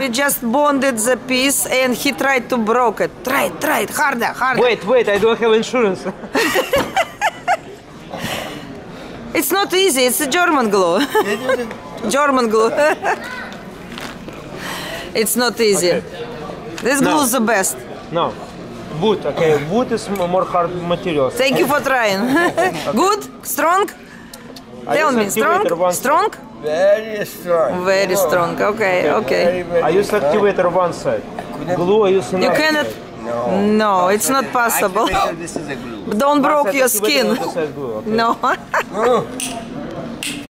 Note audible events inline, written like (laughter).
We just bonded the piece and he tried to broke it. Try it, try it, harder, harder. Wait, wait, I don't have insurance. (laughs) It's not easy, it's a German glue. (laughs) German glue. (laughs) it's not easy. Okay. This No. glue is the best. no. Wood, okay. Wood is more hard material. Thank you for trying. Good? Strong? I Tell use me, strong? Strong? Very strong. Very strong. Okay, very, okay. very I use strong. activator one side. Glue I use You another cannot. side. No. No, it's not possible. Activator, This is a glue. Don't One broke your skin. glue, okay. No.